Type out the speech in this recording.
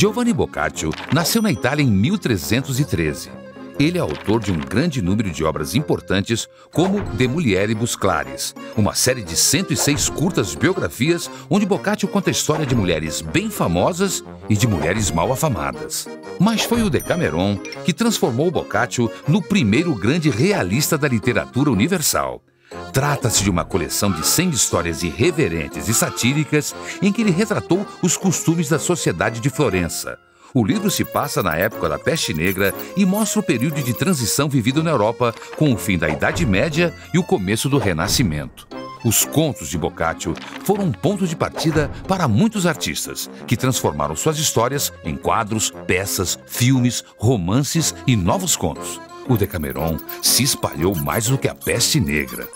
Giovanni Boccaccio nasceu na Itália em 1313. Ele é autor de um grande número de obras importantes, como De Mulieribus Claris, uma série de 106 curtas biografias onde Boccaccio conta a história de mulheres bem famosas e de mulheres mal afamadas. Mas foi o Decameron que transformou Boccaccio no primeiro grande realista da literatura universal. Trata-se de uma coleção de 100 histórias irreverentes e satíricas em que ele retratou os costumes da sociedade de Florença, o livro se passa na época da peste negra e mostra o período de transição vivido na Europa com o fim da Idade Média e o começo do Renascimento. Os contos de Boccaccio foram um ponto de partida para muitos artistas, que transformaram suas histórias em quadros, peças, filmes, romances e novos contos. O Decameron se espalhou mais do que a peste negra.